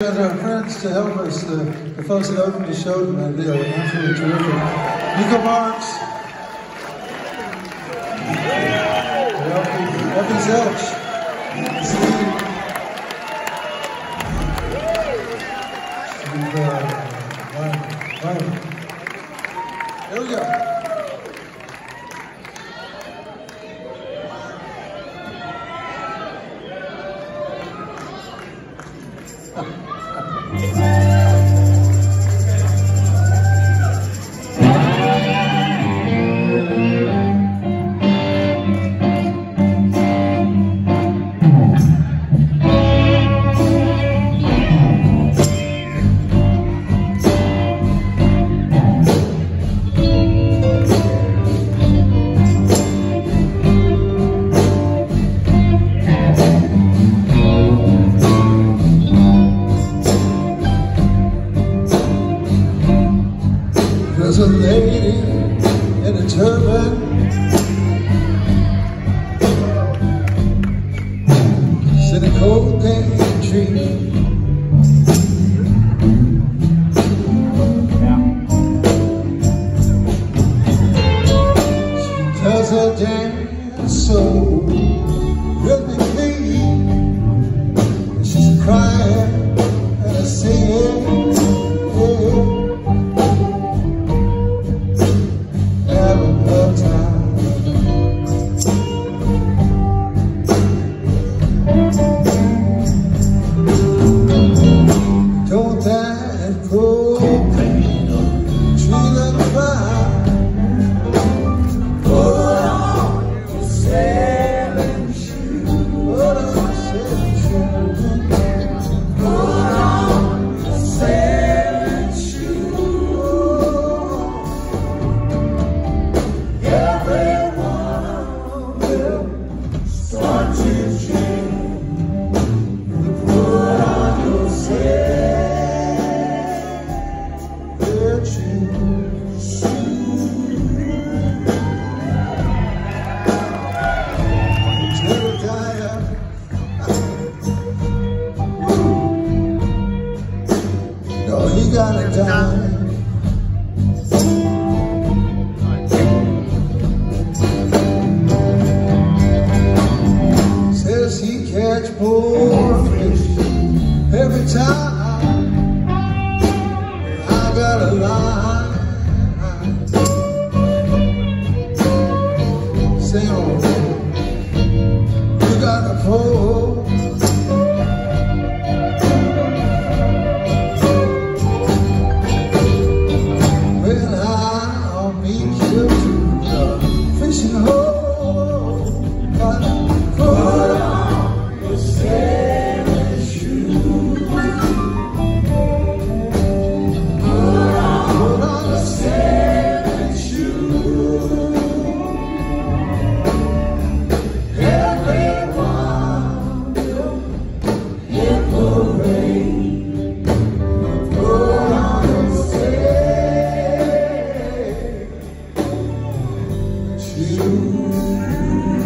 got our uh, friends to help us, the, the folks that opened the show tonight. They are absolutely terrific. Miko Marks. Evan Zelch. Steve. A lady in a turban Sitting cocaine tree She does her dance so I got shoes.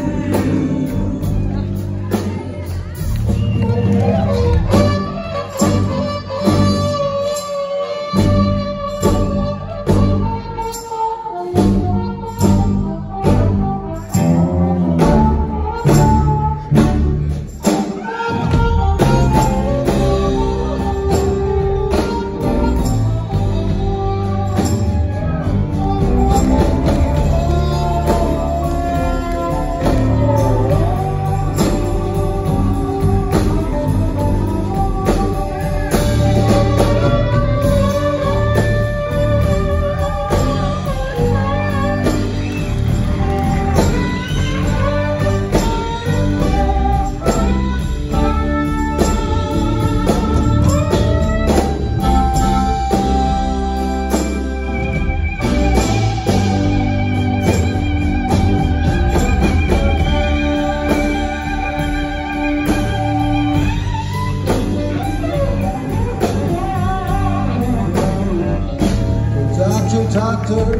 Doctor,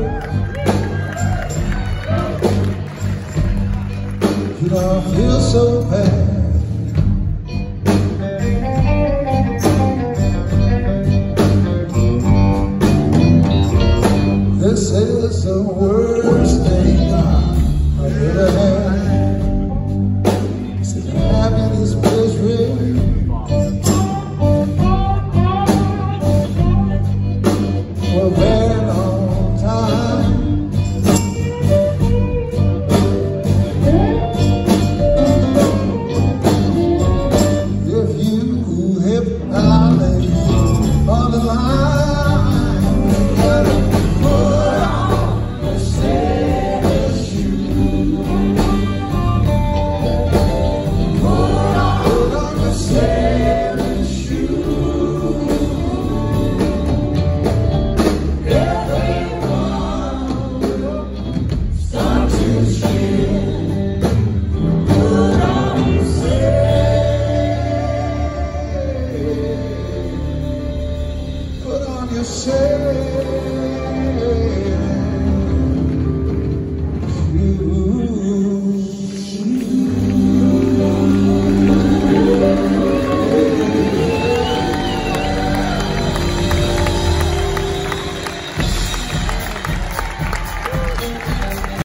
you don't feel so bad. Sail.